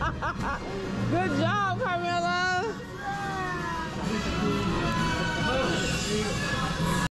Good job, Carmela.